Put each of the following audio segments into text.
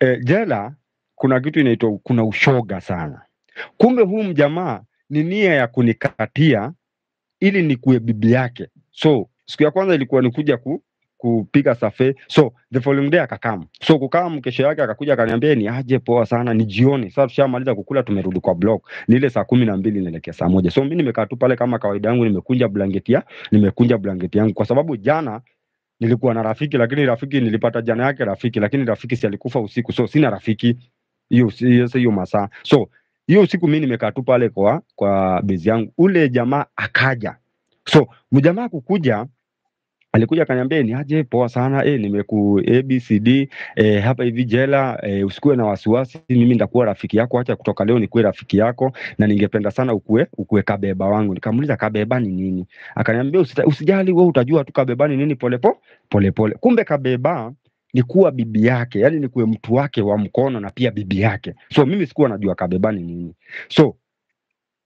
eh, jela kuna kitu inaitwa kuna ushoga sana. Kumbe huu mjamaa ni nia ya kunikatia ili nikuwe bibi yake. So siku ya kwanza ilikuwa ni kuja ku, kupiga safe. So the following day akakam. So kukam, kesho yake akakuja akaniambia ni aje, poa sana, ni jioni. Sasa tushamaliza kukula, tumerudi kwa block. Ni ile saa kumi na mbili inaelekea saa moja. So mimi nimekaa tu pale kama kawaida yangu, nimekunja blanketi ya nimekunja blanketi yangu kwa sababu jana nilikuwa na rafiki, lakini rafiki nilipata jana yake rafiki, lakini rafiki si alikufa usiku, so sina rafiki hiyo hiyo masaa. So hiyo usiku mimi nimekaa tu pale kwa kwa bezi yangu, ule jamaa akaja. So mjamaa kukuja alikuja akaniambia ni aje, poa sana eh, nimeku ABCD eh, hapa hivi jela eh, usikuwe na wasiwasi, mimi nitakuwa rafiki yako, acha kutoka leo nikuwe rafiki yako, na ningependa sana ukue ukue kabeba wangu. Nikamuuliza kabeba ni nini? Akaniambia usijali wewe utajua tu kabeba ni nini pole po, pole pole. Kumbe kabeba ni kuwa bibi yake, yani ni kuwe mtu wake wa mkono na pia bibi yake. So mimi sikuwa najua kabeba ni nini. So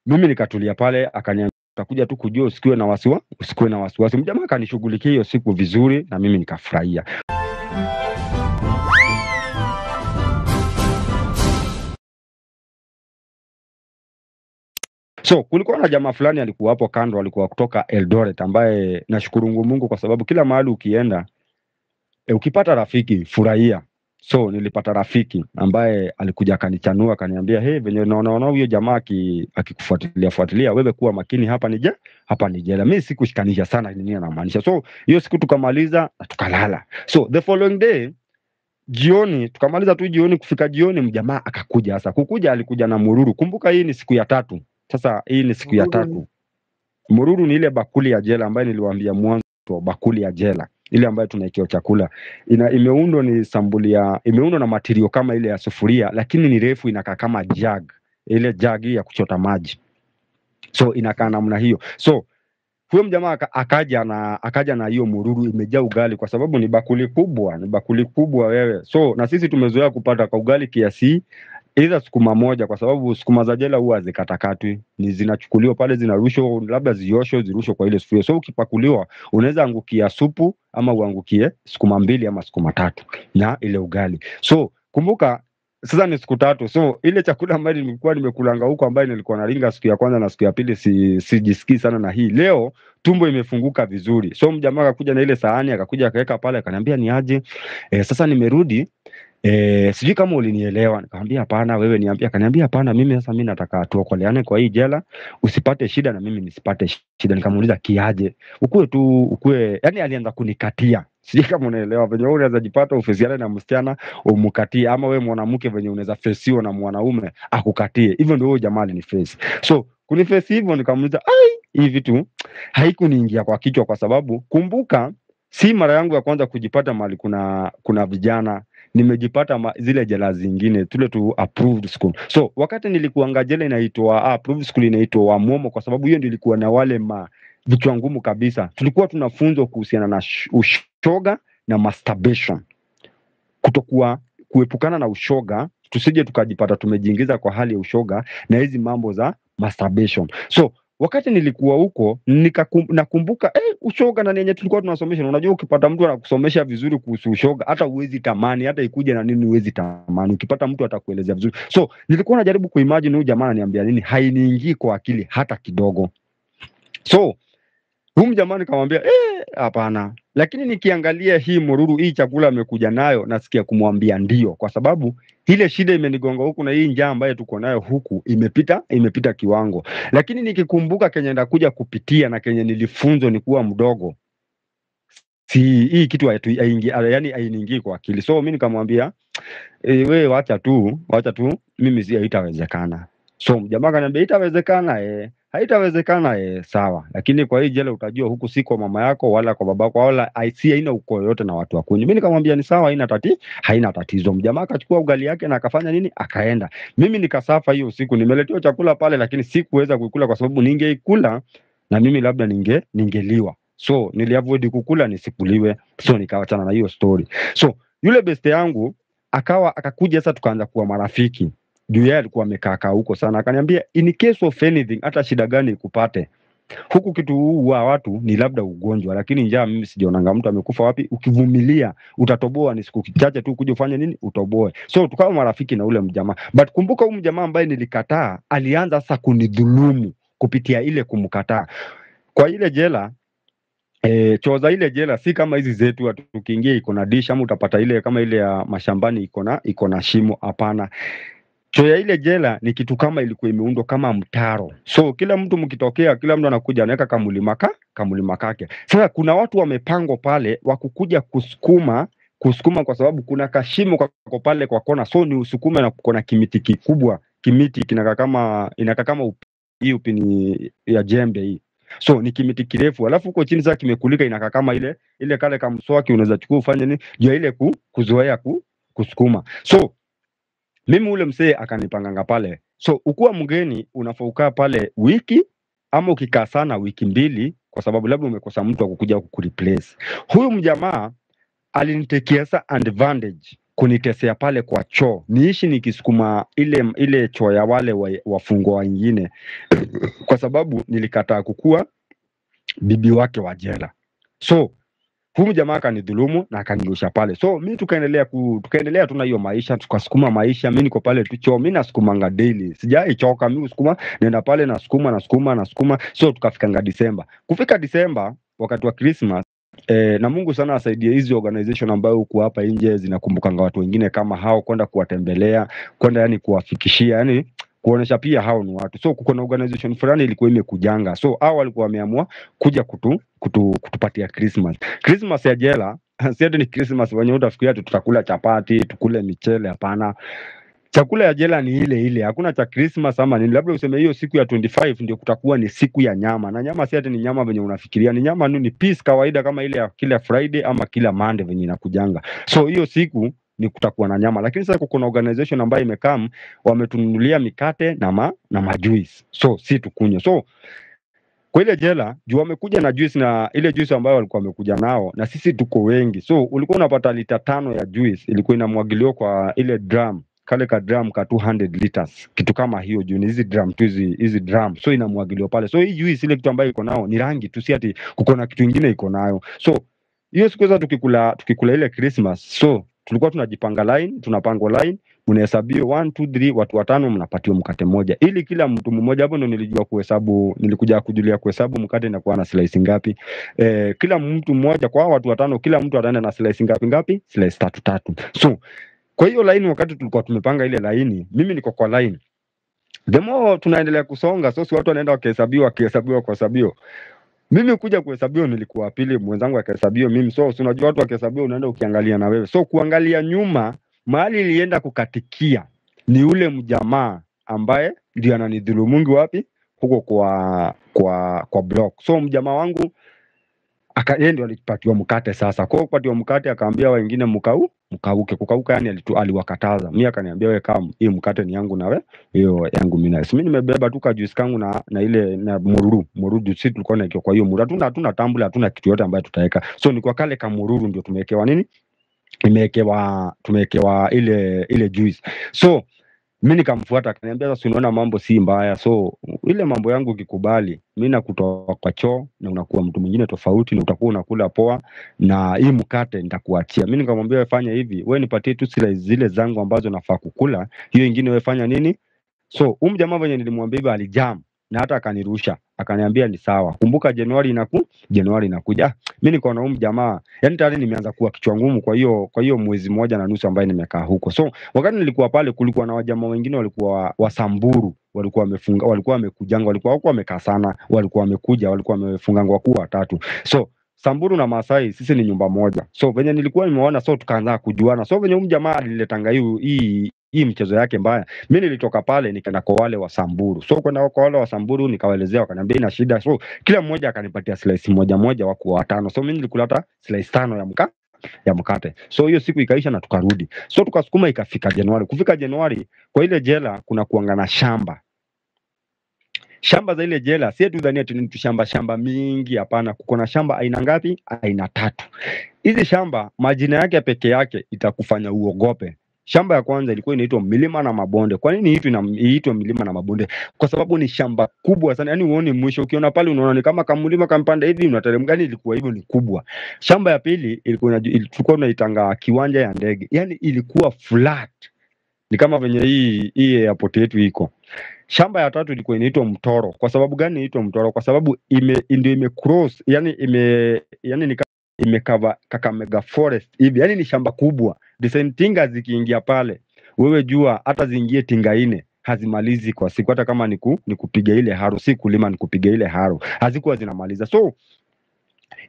mimi nikatulia pale, akaniambia utakuja tu kujua, usikiwe na wasiwa, usikiwe na wasiwasi. Mjamaa kanishughulikia hiyo siku vizuri, na mimi nikafurahia. So kulikuwa na jamaa fulani alikuwa hapo kando, alikuwa kutoka Eldoret, ambaye nashukuru Mungu kwa sababu kila mahali ukienda e, ukipata rafiki furahia. So nilipata rafiki ambaye alikuja akanichanua akaniambia, hey, venye naona huyo jamaa aki- akikufuatilia fuatilia, wewe kuwa makini, hapa ni je, hapa ni jela. Mimi sikushikanisha sana nini anamaanisha. So hiyo siku tukamaliza na tukalala. So the following day jioni tukamaliza tu jioni, kufika jioni mjamaa akakuja. Sasa kukuja, alikuja na mururu. Kumbuka hii ni siku ya tatu. Sasa hii ni siku ya tatu. Mururu ni ile bakuli ya jela ambayo niliwaambia mwanzo, bakuli ya jela ile ambayo tunaikiwa chakula ina imeundwa ni sambuli ya imeundwa na matirio kama ile ya sufuria, lakini ni refu, inakaa kama jug, ile jug ya kuchota maji, so inakaa namna hiyo. So huyo mjamaa akaja na akaja na hiyo mururu imejaa ugali, kwa sababu ni bakuli kubwa, ni bakuli kubwa wewe. So na sisi tumezoea kupata kwa ugali kiasi either sukuma moja, kwa sababu sukuma za jela huwa hazikatakatwi, ni zinachukuliwa pale, zinarushwa, labda zioshwe, zirushwe kwa ile sufuria. So ukipakuliwa, unaweza angukia supu ama uangukie sukuma mbili ama sukuma tatu na ile ugali. So kumbuka sasa ni siku tatu, so ile chakula ambayo nilikuwa nimekulanga huko, ambayo nilikuwa naringa siku ya kwanza na siku ya pili, si sijisikii sana na hii leo tumbo imefunguka vizuri. So mjamaa akakuja na ile sahani akakuja akaweka pale akaniambia ni aje, e, sasa nimerudi e, sijui kama ulinielewa. Nikamwambia hapana, wewe niambia. Akaniambia hapana, mimi sasa mimi nataka tuokoleane kwa hii jela, usipate shida na mimi nisipate shida. Nikamuuliza kiaje? Ukue tu ukue, yani alianza kunikatia sijui kama unaelewa venye wewe unaweza jipata ufesiane na msichana umkatie, ama wewe mwanamke venye unaweza fesiwa na mwanaume akukatie. Hivyo ndio huyo jamaa alinifesi. So kunifesi hivyo, nikamuuliza ai, hii vitu haikuniingia kwa kichwa, kwa sababu kumbuka, si mara yangu ya kwanza kujipata mahali kuna kuna vijana nimejipata ma, zile jela zingine tule tu approved school. So wakati nilikuanga jela inaitwa ah, approved school inaitwa Wamomo, kwa sababu hiyo ndio ilikuwa na wale ma vichwa ngumu kabisa. Tulikuwa tunafunzwa kuhusiana na ushoga na masturbation, kutokuwa kuepukana na ushoga, tusije tukajipata tumejiingiza kwa hali ya ushoga na hizi mambo za masturbation. So wakati nilikuwa huko nakumbuka eh, ushoga na nenye tulikuwa tunasomesha. Unajua, ukipata mtu anakusomesha vizuri kuhusu ushoga, hata uwezi tamani, hata ikuja na nini uwezi tamani. Ukipata mtu atakuelezea vizuri. So nilikuwa najaribu kuimagine huyu jamaa ananiambia nini, hainiingii kwa akili hata kidogo. So huyu mjamaa nikamwambia eh. Lakini nikiangalia hii mururu hii chakula amekuja nayo, nasikia kumwambia ndio, kwa sababu ile shida imenigonga huku na hii njaa ambayo tuko nayo huku imepita imepita kiwango. Lakini nikikumbuka kenye ndakuja kupitia na kenye nilifunzwa nikuwa mdogo, si hii kitu haitu- haingi- yani hainiingii kwa akili. So mi nikamwambia e, we wacha tu, wacha tu, mimi si haitawezekana. So jamaa akaniambia itawezekana, eh, haitawezekana eh, sawa, lakini kwa hii jela utajua huku si kwa mama yako wala kwa babako wala si haina ukoo yote na watu wa kwenyu. Mimi nikamwambia ni sawa, haina tati, haina tatizo. Mjamaa akachukua ugali yake na akafanya nini, akaenda. Mimi nikasafa hiyo usiku, nimeletewa chakula pale, lakini sikuweza kuikula kwa sababu ningeikula na mimi labda ninge ningeliwa. So niliavoid kukula nisikuliwe, so nikawachana na hiyo story. So yule beste yangu akawa akakuja sasa, tukaanza kuwa marafiki juu yeye alikuwa amekaakaa huko sana, akaniambia in case of anything, hata shida gani ikupate, huku kitu huu wa watu ni labda ugonjwa, lakini njaa mimi sijaonanga mtu amekufa wapi. Ukivumilia utatoboa, ni siku chache tu kuja ufanye nini, utoboe. So tukawa marafiki na ule mjamaa, but kumbuka huyu mjamaa ambaye nilikataa alianza sasa kunidhulumu kupitia ile kumkataa kwa ile jela E, choo za ile jela si kama hizi zetu, tukiingia iko na dish ama utapata ile kama ile ya mashambani iko na iko na shimo. Hapana, choo ya ile jela ni kitu kama ilikuwa imeundwa kama mtaro, so kila mtu mkitokea, kila mtu anakuja anaweka kamulimaka kamulima kake. Sasa kuna watu wamepangwa pale wa kukuja kusukuma kusukuma, kwa sababu kuna kashimo kako pale kwa kona, so ni usukume na kukona kimiti kikubwa, kimiti kinaka kama inaka kama upi, hii upini ya jembe hii. So ni kimiti kirefu, alafu huko chini sasa kimekulika, inakaa kama ile ile kale kamswaki unaweza chukua ufanye nini? Juu ya ile ku, kuzoea ku, kusukuma. So mimi ule msee akanipanganga pale, so ukuwa mgeni unafaa ukaa pale wiki ama ukikaa sana wiki mbili, kwa sababu labda umekosa mtu akukuja kukuja kukureplace. Huyu mjamaa alinitekea sa advantage kunitesea pale kwa choo, niishi nikisukuma ile ile choo ya wale wa- wafungwa wengine kwa sababu nilikataa kukua bibi wake wa jela. So huyu jamaa akanidhulumu na akanirusha pale, so mi tukaendelea ku, tukaendelea tu na hiyo maisha, tukasukuma maisha. Mi niko pale tu mi nasukumanga daily, sijai choka. Mi usukuma, nenda pale nasukuma nasukuma nasukuma, so tukafikanga Disemba. Kufika Disemba wakati wa Christmas Eh, na Mungu sana asaidie hizi organization ambayo huku hapa nje zinakumbukanga watu wengine kama hao, kwenda kuwatembelea, kwenda yani kuwafikishia, yani kuonesha pia hao ni watu. So kuko na organization fulani ilikuwa imekujanga, so hao walikuwa wameamua kuja kutu, kutu, kutupatia Christmas. Christmas ya jela si ni Christmas wenye utafikiria tu tutakula chapati tukule michele. Hapana, chakula ya jela ni ile ile, hakuna cha Christmas ama nini. Labda useme hiyo siku ya 25 ndio kutakuwa ni siku ya nyama, na nyama si ati ni nyama venye unafikiria, ni nyama ni piece kawaida kama ile ya kila Friday ama kila Monday venye inakujanga. So hiyo siku ni kutakuwa na nyama, lakini sasa kuna organization ambayo imekam wametununulia mikate na ma, na majuice, so si tukunywe. So kwa ile jela juu wamekuja na juice na ile juice ambayo walikuwa wamekuja nao, na sisi tuko wengi, so ulikuwa unapata lita tano ya juice ilikuwa inamwagiliwa kwa ile drum kale ka drum ka 200 liters kitu kama hiyo, juu ni hizi drum tu hizi hizi drum, so inamwagiliwa pale. So hii juice ile kitu ambayo iko nao ni rangi tu, si ati kuko na kitu ingine iko nayo. So hiyo siku sasa tukikula tukikula ile Christmas, so tulikuwa tunajipanga line, tunapangwa line unahesabio 1 2 3 watu watano mnapatiwa mkate mmoja, ili kila mtu mmoja. Hapo ndo nilijua kuhesabu, nilikuja kujulia kuhesabu mkate inakuwa na slice ngapi. Eh, kila mtu mmoja kwa watu watano, kila mtu ataenda na slice ngapi ngapi? Slice tatu tatu. So kwa hiyo line, wakati tulikuwa tumepanga ile line, mimi niko kwa line, more tunaendelea kusonga, so si watu wanaenda wakihesabiwa wakihesabiwa kuhesabiwa mimi kuja kuhesabiwa nilikuwa pili, mwenzangu akahesabiwa mimi. So si unajua watu wakihesabiwa unaenda ukiangalia na wewe, so kuangalia nyuma mahali ilienda kukatikia ni ule mjamaa ambaye ndio ananidhulumungi wapi huko kwa kwa kwa block. So mjamaa wangu yeye ndio alipatiwa mkate sasa. Kwa kupatiwa mkate akaambia wengine mkau mkauke. Kukauka yani alitu, aliwakataza. Mimi akaniambia wewe kama hii mkate ni yangu nawe hiyo yangu mimi na mimi nimebeba tu kajuice kangu na na ile na mururu mururu sisi tulikuwa na kwa hiyo mururu hatuna hatuna tambula hatuna kitu yote ambayo tutaweka. So ni kwa kale kamururu ndio tumewekewa nini? Imewekewa tumewekewa ile ile juice. So mi nikamfuata akaniambia, sasa unaona mambo si mbaya, so ile mambo yangu ukikubali, mi nakutoa kwa choo na unakuwa mtu mwingine tofauti, na utakuwa unakula poa, na hii mkate nitakuachia. Mi nikamwambia wefanya fanya hivi, wee nipatie tu sila zile zangu ambazo nafaa kukula, hiyo ingine wefanya fanya nini. So huu mjamaa venye nilimwambia hivyo alijam na hata akanirusha akaniambia ni sawa. Kumbuka Januari inaku Januari inakuja. Mi niko na huyu jamaa, yani tayari nimeanza kuwa kichwa ngumu. Kwa hiyo kwa hiyo mwezi mmoja na nusu ambaye nimekaa huko, so wakati nilikuwa pale, kulikuwa na wajamaa wengine walikuwa Wasamburu wa walikuwa wamefunga, walikuwa wamekujanga, walikuwa wako wamekaa sana, walikuwa wamekuja, walikuwa wamefunganga kuwa watatu. So Samburu na Masai sisi ni nyumba moja, so venye nilikuwa nimeona, so tukaanza kujuana. So venye huyu jamaa aliletanga hii hii michezo yake mbaya, mi nilitoka pale nikaenda kwa wale wa Samburu. So kwenda kwa wale wa Samburu nikawaelezea, wakaniambia ina shida, so kila mmoja akanipatia slice moja moja, wako watano. So mi nilikula hata slice tano ya mka ya mkate. So hiyo siku ikaisha na tukarudi, so tukasukuma, ikafika Januari. Kufika Januari, kwa ile jela kuna kuangana shamba shamba za ile jela, si tu dhania tu ni shamba shamba mingi. Hapana, kuko na shamba aina ngapi? Aina tatu. Hizi shamba majina yake peke yake itakufanya uogope. Shamba ya kwanza ilikuwa inaitwa milima na mabonde. Kwa nini iitwe milima na mabonde? Kwa sababu ni shamba kubwa sana, yani uone mwisho. Ukiona pale unaona ni kama kamlima kampanda hivi unateremka, gani, ilikuwa hivyo, ni kubwa. Shamba ya pili ilikuwa ilikuwa tunaitanga kiwanja ya ndege, yani ilikuwa flat, ni kama venye hii hii airport yetu iko. Shamba ya tatu ilikuwa inaitwa mtoro. Kwa sababu gani inaitwa mtoro? Kwa sababu ime ndio ime cross, yani ime yani ni kama imekava Kakamega forest hivi, yani ni shamba kubwa. Design tinga zikiingia pale, wewe jua hata ziingie tinga ine hazimalizi kwa siku, hata kama niku, nikupiga ni kupiga ile haro, si kulima, ni kupiga ile haro, hazikuwa zinamaliza. So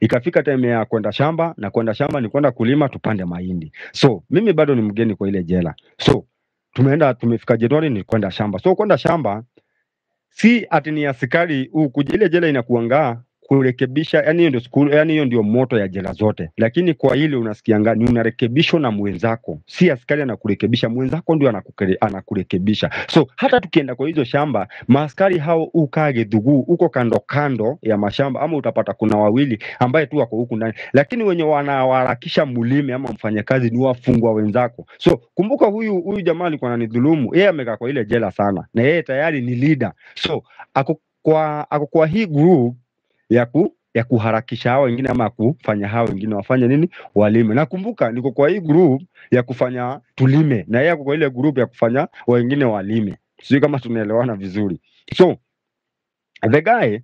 ikafika time ya kwenda shamba, na kwenda shamba ni kwenda kulima, tupande mahindi. So mimi bado ni mgeni kwa ile jela, so tumeenda tumefika Jedwali ni kwenda shamba. So kwenda shamba si ati ni askari huu ile jela inakuangaa kurekebisha, yani hiyo ndio school, yani hiyo ndio moto ya jela zote, lakini kwa ile unasikia ni unarekebishwa na mwenzako, si askari anakurekebisha, mwenzako ndio anakurekebisha. So hata tukienda kwa hizo shamba, maaskari hao ukage dhugu huko kando kando ya mashamba, ama utapata kuna wawili ambaye tu wako huku ndani, lakini wenye wanawarakisha mulime ama mfanyakazi ni wafungwa wenzako. So kumbuka, huyu huyu jamaa alikuwa ananidhulumu, yeye amekaa kwa ile jela sana, na yeye tayari ni leader, so ako kwa ako kwa hii group ya ku ya kuharakisha hao wengine ama ya kufanya hao wengine wafanye nini, walime. Nakumbuka niko kwa hii group ya kufanya tulime, na yeye ako kwa ile group ya kufanya wengine walime. Sijui kama tunaelewana vizuri. So the guy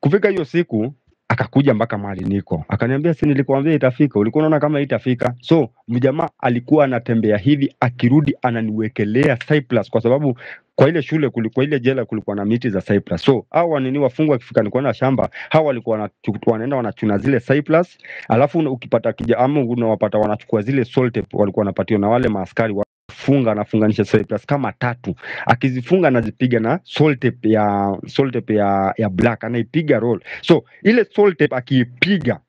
kufika hiyo siku akakuja mpaka mahali niko, akaniambia si nilikwambia itafika, ulikuwa unaona kama itafika. So mjamaa alikuwa anatembea hivi, akirudi ananiwekelea Cyprus, kwa sababu kwa ile shule kulikuwa ile jela kulikuwa na miti za Cyprus. So hao wanini wafungwa wakifika ni na shamba, hao walikuwa wanaenda wanachuna zile Cyprus, alafu ukipata kija ama unawapata wanachukua zile salt walikuwa wanapatiwa na wale maaskari wafunga, anafunganisha Cyprus kama tatu akizifunga anazipiga na tape ya tape ya, ya black anaipiga roll. So ile tape akiipiga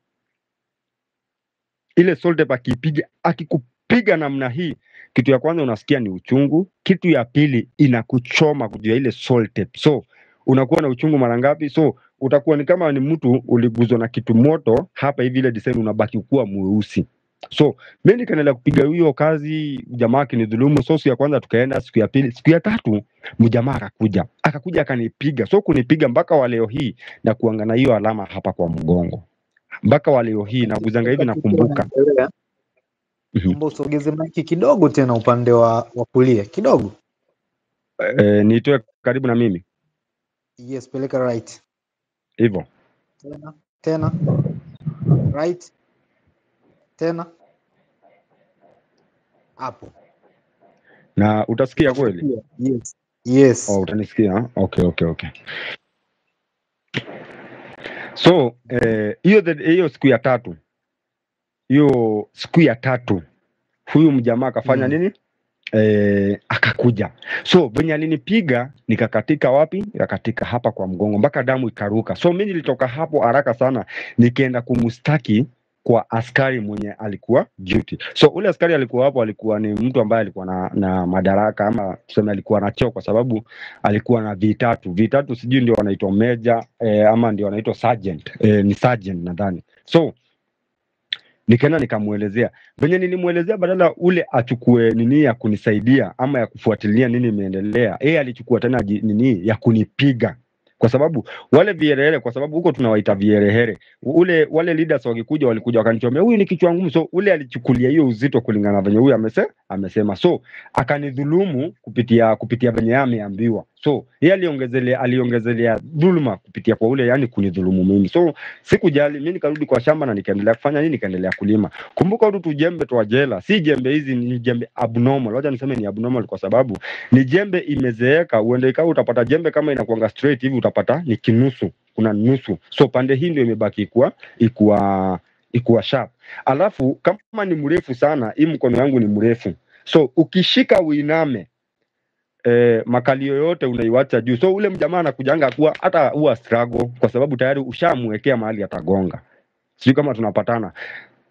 ile tape akiipiga akikupiga namna hii, kitu ya kwanza unasikia ni uchungu, kitu ya pili inakuchoma kujua ile salt tape. So unakuwa na uchungu mara ngapi? So utakuwa ni kama ni mtu uliguzwa na kitu moto hapa hivi, ile design unabaki kuwa mweusi. So mi nikaendelea kupiga hiyo kazi, jamaa akinidhulumu. So siku ya kwanza tukaenda, siku ya pili, siku ya tatu mjamaa akakuja akakuja akanipiga, so kunipiga mpaka wa leo hii na kuangana hiyo alama hapa kwa mgongo mpaka wa leo hii naguzanga hivi, nakumbuka. Mhm. usogeze maiki kidogo tena upande wa, wa kulia kidogo. Eh, nitoe karibu na mimi Yes, peleka right hivyo. tena tena right tena hapo. na utasikia kweli? Yes. Yes. Oh, utanisikia? Okay, okay, okay. So eh, hiyo eh, hiyo siku ya tatu, hiyo siku ya tatu huyu mjamaa akafanya Mm. nini? Eh, akakuja. So venye alinipiga nikakatika wapi? Nikakatika hapa kwa mgongo mpaka damu ikaruka. So mi nilitoka hapo haraka sana, nikaenda kumstaki kwa askari mwenye alikuwa duty. So ule askari alikuwa hapo, alikuwa ni mtu ambaye alikuwa na, na madaraka ama tuseme alikuwa na cheo, kwa sababu alikuwa na vitatu vitatu, sijui ndio wanaitwa meja eh, ama ndio wanaitwa sergeant eh, ni sergeant nadhani. So nikaenda nikamwelezea venye nilimwelezea, badala ule achukue nini ya kunisaidia ama ya kufuatilia nini imeendelea, yeye alichukua tena nini ya kunipiga kwa sababu wale vierehere, kwa sababu huko tunawaita vierehere, ule wale leaders wakikuja, walikuja wakanichomea, huyu ni kichwa ngumu. So ule alichukulia hiyo uzito kulingana na venye huyu amese, amesema, so akanidhulumu kupitia kupitia venye ameambiwa. So yeye aliongezelea aliongezelea dhuluma kupitia kwa ule, yani kunidhulumu mimi. So sikujali, mi nikarudi kwa shamba na nikaendelea kufanya nini, nikaendelea kulima. Kumbuka tu tujembe twa jela, si jembe hizi, ni jembe abnormal. Wacha niseme ni abnormal kwa sababu ni jembe imezeeka. Uende ikawa utapata jembe kama inakuanga straight hivi, utapata ni kinusu, kuna nusu. So pande hii ndio imebaki ikuwa ikuwa ikuwa sharp. Alafu kama ni mrefu sana, hii mkono yangu ni mrefu, so ukishika uiname eh, makali yoyote unaiwacha juu. So ule mjamaa anakujanga kuwa hata huwa struggle, kwa sababu tayari ushamwekea mahali atagonga. Sijui kama tunapatana.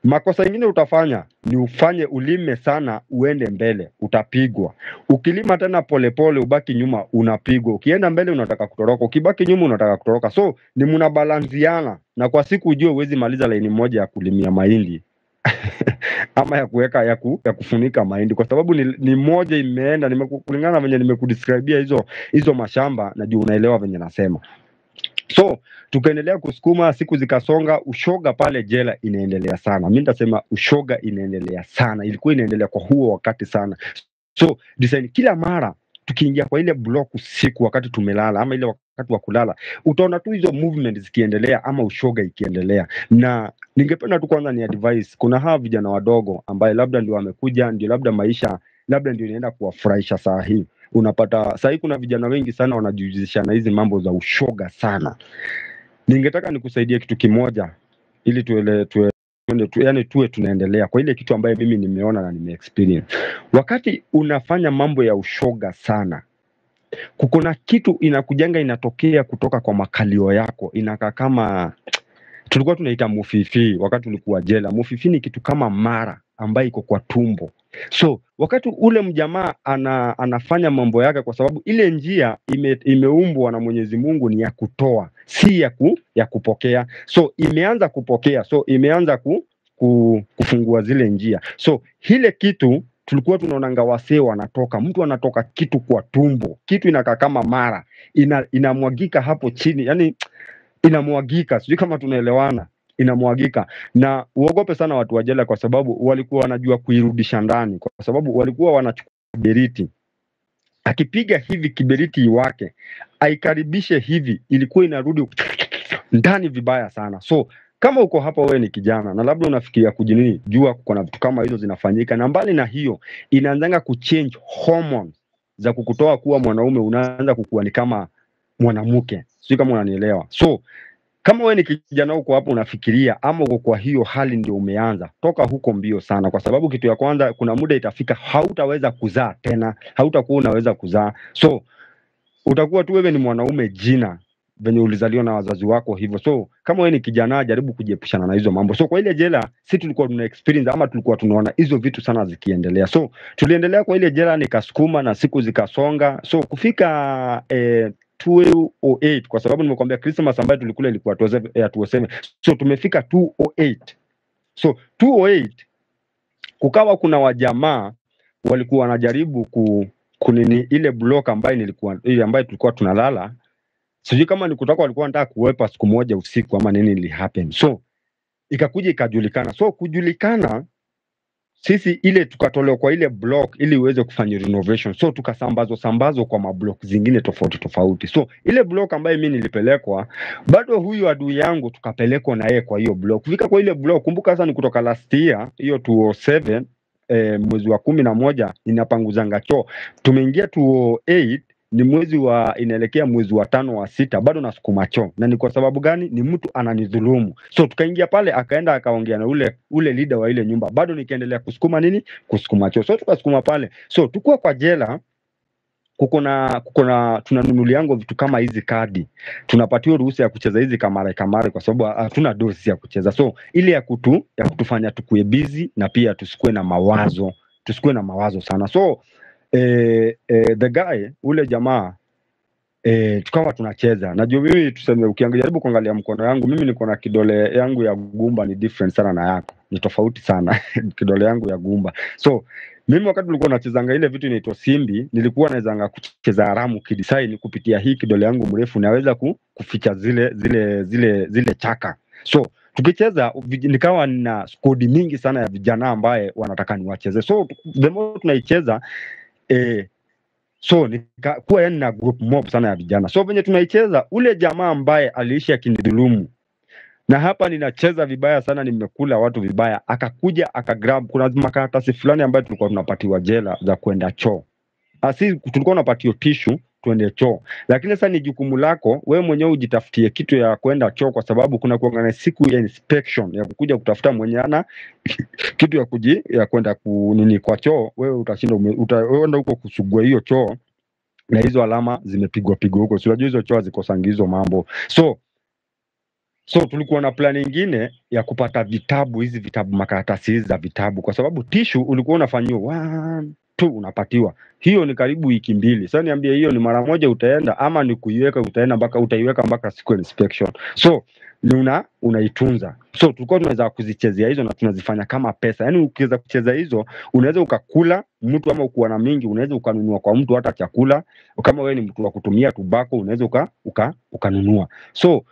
Makosa ingine utafanya ni ufanye ulime sana, uende mbele, utapigwa. Ukilima tena polepole, ubaki nyuma, unapigwa. Ukienda mbele, unataka kutoroka. Ukibaki nyuma, unataka kutoroka. So ni mnabalansiana, na kwa siku ujue huwezi maliza laini moja ya kulimia mahindi ama ya kuweka ya, ku, ya kufunika mahindi. Kwa sababu ni, ni moja imeenda nime, kulingana na venye nimekudescribia hizo hizo mashamba najua unaelewa venye nasema. So tukaendelea kusukuma siku zikasonga ushoga pale jela inaendelea sana. Mi nitasema ushoga inaendelea sana. Ilikuwa inaendelea kwa huo wakati sana. So design kila mara tukiingia kwa ile block usiku wakati tumelala ama ile wakati wa kulala. Utaona tu hizo movement zikiendelea ama ushoga ikiendelea. Na ningependa tu kwanza ni advice kuna hawa vijana wadogo ambaye labda ndio wamekuja ndio labda maisha labda ndio inaenda kuwafurahisha saa hii. Unapata saa hii kuna vijana wengi sana wanajihusisha na hizi mambo za ushoga sana. Ningetaka nikusaidie kitu kimoja ili tuele, tuele, tu, yani tuwe tunaendelea kwa ile kitu ambayo mimi nimeona na nimeexperience wakati unafanya mambo ya ushoga sana kuna kitu inakujanga inatokea kutoka kwa makalio yako. Inakaa kama tulikuwa tunaita mufifi wakati ulikuwa jela. Mufifi ni kitu kama mara ambayo iko kwa tumbo. So wakati ule mjamaa ana, anafanya mambo yake kwa sababu ile njia ime, imeumbwa na mwenyezi mungu ni ya kutoa si ya, ku, ya kupokea. So imeanza kupokea. So imeanza ku, ku, kufungua zile njia. So ile kitu tulikuwa tunaonanga wasee wanatoka. Mtu anatoka kitu kwa tumbo kitu inakaa kama mara ina, inamwagika hapo chini yani inamwagika sijui kama tunaelewana inamwagika. Na uogope sana watu wa jela kwa sababu walikuwa wanajua kuirudisha ndani kwa sababu walikuwa wanachukua kiberiti. Akipiga hivi kiberiti wake aikaribishe hivi ilikuwa inarudi ndani vibaya sana. So kama uko hapa wewe ni kijana na labda unafikiria kujinini jua kuna vitu kama hizo zinafanyika na mbali na hiyo inaanzanga kuchange hormones za kukutoa kuwa mwanaume unaanza kukuwa ni kama mwanamke. Sijui kama unanielewa. So kama wewe ni kijana uko hapo unafikiria ama uko kwa hiyo hali ndio umeanza toka huko mbio sana kwa sababu kitu ya kwanza kuna muda itafika hautaweza kuzaa tena hautakuwa unaweza kuzaa. So utakuwa tu wewe ni mwanaume jina venye ulizaliwa na wazazi wako hivyo. So kama wewe ni kijana jaribu kujiepushana na hizo mambo. So kwa ile jela si tulikuwa tuna experience ama tulikuwa tunaona hizo vitu sana zikiendelea. So tuliendelea kwa ile jela nikasukuma na siku zikasonga. So kufika eh, 208 kwa sababu nimekwambia Christmas ambayo tulikula ilikuwa 207 eh, 207 so tumefika 208 so 208 kukawa kuna wajamaa walikuwa wanajaribu ku kunini ile block ambayo nilikuwa ile ambayo tulikuwa tunalala sijui kama ni kutoka walikuwa wanataka kuwepa siku moja usiku ama nini ili happen. So ikakuja ikajulikana. So kujulikana sisi ile tukatolewa kwa ile block ili iweze kufanya renovation. So tukasambazwa sambazwa kwa mablock zingine tofauti tofauti. So ile block ambayo mi nilipelekwa bado huyu adui yangu tukapelekwa na yeye kwa hiyo block. Kufika kwa ile block kumbuka sasa ni kutoka last year hiyo 207 eh, mwezi wa kumi na moja inapanguzanga choo. Tumeingia 208 ni mwezi wa inaelekea mwezi wa tano wa sita bado nasukuma choo. Na ni kwa sababu gani? Ni mtu ananidhulumu. So tukaingia pale akaenda akaongea na ule ule leader wa ile nyumba. Bado nikaendelea kusukuma nini? Kusukuma choo. So tukasukuma pale. So tukuwa kwa jela kuko na kuko na vitu kama hizi kadi. Tunapatiwa ruhusa ya kucheza hizi kamare kamare kwa sababu hatuna dosi ya kucheza. So ile ya kutu ya kutufanya tukue busy na pia tusikue na mawazo. Tusikue na mawazo sana. So eh, eh, the guy ule jamaa eh, tukawa tunacheza. Najua mimi tuseme ukijaribu kuangalia mkono yangu mimi niko na kidole yangu ya gumba ni different sana na yako. Ni tofauti sana kidole yangu ya gumba. So mimi wakati ulikuwa nachezanga ile vitu inaitwa simbi nilikuwa nawezanga kucheza haramu kidisaini kupitia hii kidole yangu mrefu naweza ku, kuficha zile zile zile zile chaka. So tukicheza nikawa na skodi mingi sana ya vijana ambaye wanataka niwacheze. So the tunaicheza eh, so nikakuwa yani na group mob sana ya vijana. So venye tunaicheza ule jamaa ambaye aliishi akinidhulumu na hapa ninacheza vibaya sana nimekula watu vibaya akakuja akagrab kuna makaratasi fulani ambayo tulikuwa tunapatiwa jela za kuenda choo. Asi tulikuwa unapatiwa tishu tuende choo. Lakini sasa ni jukumu lako wewe mwenyewe ujitafutie kitu ya kwenda choo kwa sababu kuna kuangana siku ya inspection ya kukuja kutafuta mwenye ana kitu ya kuji ya kwenda kunini kwa choo. Wewe utashinda utaenda huko kusugua hiyo choo na hizo alama zimepigwa pigwa huko. Si unajua hizo choo hazikosangi hizo mambo. So so tulikuwa na plan ingine ya kupata vitabu hizi vitabu makaratasi hizi za vitabu kwa sababu tishu ulikuwa unafanyiwa one two unapatiwa hiyo ni karibu wiki mbili sasa niambie hiyo ni mara moja utaenda ama ni kuiweka utaenda mpaka utaiweka mpaka siku inspection so una unaitunza. So tulikuwa tunaweza kuzichezea hizo na tunazifanya kama pesa. Yaani ukiweza kucheza hizo unaweza ukakula mtu ama ukuwa na mingi unaweza ukanunua kwa mtu hata chakula. Kama wewe ni mtu wa kutumia tubako unaweza uka, uka, ukanunua. So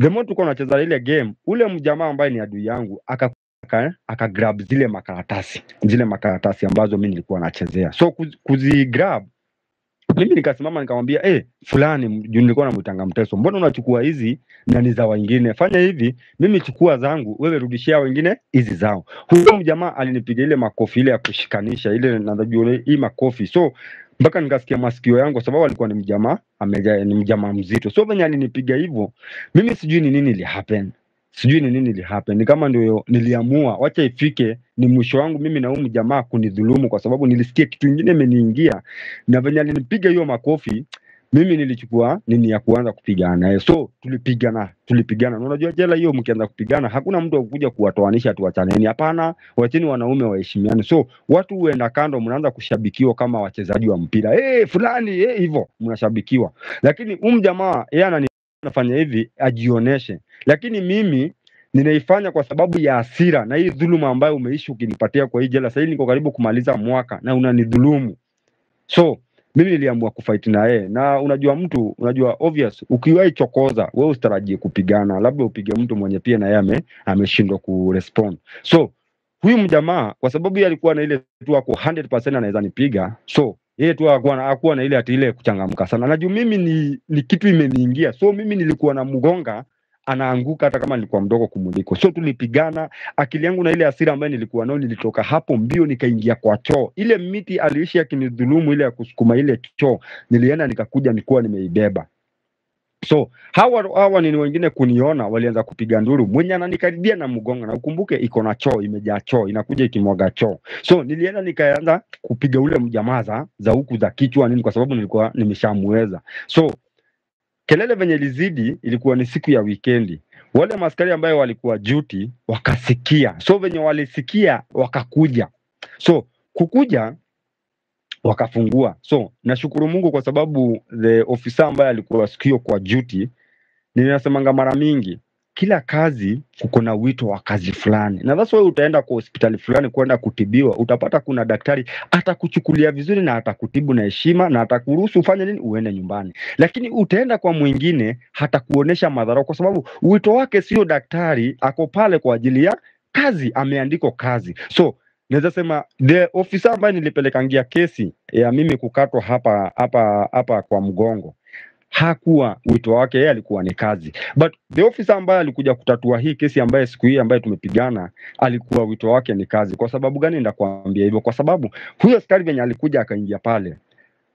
the tulikuwa tunacheza ile game, ule mjamaa ambaye ni adui yangu aka aka, aka zile makaratasi zile makaratasi ambazo mi nilikuwa nachezea so kuzi, kuzi grab mimi nikasimama nikamwambia eh, fulani nilikuwa namwitanga Mteso, mbona unachukua hizi na ni za wengine? Fanya hivi, mimi chukua zangu, wewe rudishia wengine hizi zao. Huyo mjamaa alinipiga ile makofi ile ya kushikanisha ile, najua hii makofi so mpaka nikasikia masikio yangu, sababu alikuwa ni mjamaa ni mjamaa mzito. So venye alinipiga hivyo, mimi sijui ni nini ili happen sijui ni nini li happen. Ni kama ndio niliamua wacha ifike ni mwisho wangu mimi na huyu jamaa kunidhulumu, kwa sababu nilisikia kitu ingine imeniingia. Na venye alinipiga hiyo makofi mimi nilichukua nini ya kuanza kupigana. Naye so tulipigana tulipigana. Na unajua jela hiyo mkianza kupigana hakuna mtu akuja kuwatoanisha tuwachaneni. Hapana wacheni wanaume waheshimiane. So watu huenda kando mnaanza kushabikiwa kama wachezaji wa mpira. Hey, fulani hey, hivyo mnashabikiwa. Lakini huyu jamaa yeye anani- anafanya hivi ajioneshe. Lakini mimi ninaifanya kwa sababu ya hasira na hii dhuluma ambayo umeishi ukinipatia kwa hii jela. Sahii niko karibu kumaliza mwaka na unanidhulumu. So mimi niliamua kufight na yeye. Na unajua mtu unajua obvious ukiwahi chokoza wewe usitarajie kupigana. Labda upige mtu mwenye pia na yeye ame, ameshindwa kurespond. So huyu mjamaa kwa sababu yeye alikuwa na ile tu ako 100% anaweza nipiga. So yeye tu akuwa na ile ati ile kuchangamka sana. Najua mimi ni, ni kitu imeniingia. So mimi nilikuwa na mgonga anaanguka hata kama nilikuwa mdogo kumuliko. So tulipigana akili yangu na ile hasira ambayo nilikuwa nayo nilitoka hapo mbio nikaingia kwa choo. Ile miti aliishi akinidhulumu ile ya kusukuma ile choo nilienda nikakuja nikuwa nimeibeba so hawa hawa nini wengine kuniona walianza kupiga nduru. Mwenye ananikaribia na mgonga na ukumbuke iko na choo imejaa choo inakuja ikimwaga choo. So nilienda nikaanza kupiga ule mjamaza za huku za kichwa nini kwa sababu nilikuwa nimeshamweza so kelele venye lizidi, ilikuwa ni siku ya wikendi. Wale maskari ambayo walikuwa juti wakasikia. So venye walisikia wakakuja. So kukuja wakafungua. So nashukuru mungu kwa sababu the ofisa ambaye alikuwa sikio kwa duty ninasemanga mara mingi kila kazi kuko na wito wa kazi fulani. Na that's why utaenda kwa hospitali fulani kwenda kutibiwa utapata kuna daktari atakuchukulia vizuri na atakutibu na heshima na atakuruhusu ufanye nini? Uende nyumbani. Lakini utaenda kwa mwingine hatakuonesha madhara kwa sababu wito wake sio daktari ako pale kwa ajili ya kazi ameandikwa kazi. So naweza sema the ofisa ambaye nilipelekangia kesi ya mimi kukatwa hapa hapa hapa kwa mgongo hakuwa wito wake yeye alikuwa ni kazi. But the officer ambaye alikuja kutatua hii kesi ambaye siku hii ambaye tumepigana alikuwa wito wake ni kazi. Kwa sababu gani ndakwambia hivyo? Kwa sababu huyo askari venye alikuja akaingia pale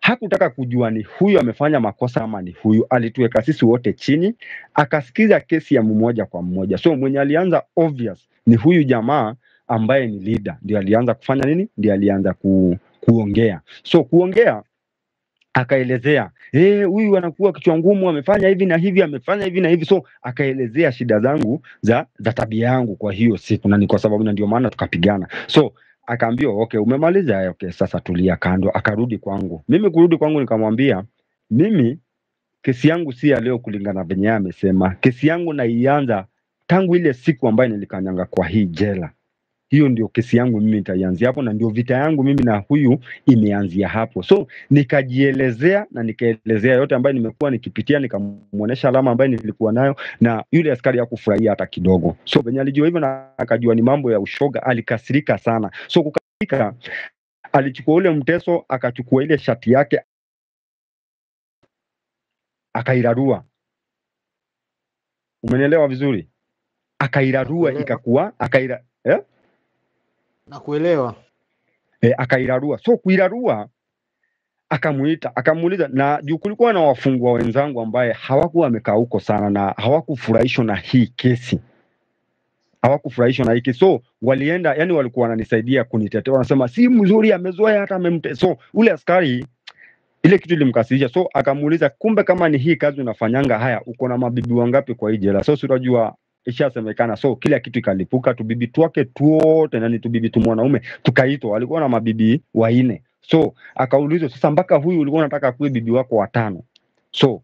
hakutaka kujua ni huyu amefanya makosa ama ni huyu. Alituweka sisi wote chini akasikiza kesi ya mmoja kwa mmoja. So mwenye alianza obvious ni huyu jamaa ambaye ni leader ndio alianza kufanya nini? Ndio alianza ku, kuongea. So kuongea akaelezea "Eh, huyu anakuwa kichwa ngumu amefanya hivi na hivi amefanya hivi na hivi. So akaelezea shida zangu za za tabia yangu kwa hiyo siku na ni kwa sababu na ndio maana tukapigana. So akaambiwa okay umemaliza? "Eh, okay sasa tulia kando. Akarudi kwangu. Mimi kurudi kwangu nikamwambia mimi kesi yangu si ya leo kulingana venye amesema. Kesi yangu naianza tangu ile siku ambayo nilikanyanga kwa hii jela hiyo ndio kesi yangu mimi nitaianzia hapo na ndio vita yangu mimi na huyu imeanzia hapo. So nikajielezea na nikaelezea yote ambayo nimekuwa nikipitia nikamwonyesha alama ambayo nilikuwa nayo na yule askari hakufurahia hata kidogo. So venye alijua hivyo na akajua ni mambo ya ushoga alikasirika sana. So kukasirika alichukua ule mteso akachukua ile shati yake akairarua. Umenielewa vizuri? Akairarua ikakuwa akaira eh? Nakuelewa. e, akairarua. So kuirarua akamuita akamuuliza na juu kulikuwa na wafungwa wenzangu ambaye hawakuwa wamekaa huko sana na hawakufurahishwa na hii kesi. Hawakufurahishwa na hii kesi. So walienda yani walikuwa wananisaidia kunitetea. Wanasema si mzuri amezoea hata amemte so ule askari ile kitu ilimkasirisha. So akamuuliza kumbe kama ni hii kazi unafanyanga haya uko na mabibi wangapi kwa hii jela? So si unajua ishasemekana. So kila kitu ikalipuka tubibi twake tuote nani tubibi tu mwanaume tukaitwa. Walikuwa na mabibi waine. so akaulizwa sasa mpaka huyu ulikuwa unataka kuwe bibi wako watano so